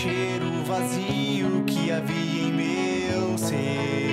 Cheiro o vazio que havia em meu ser.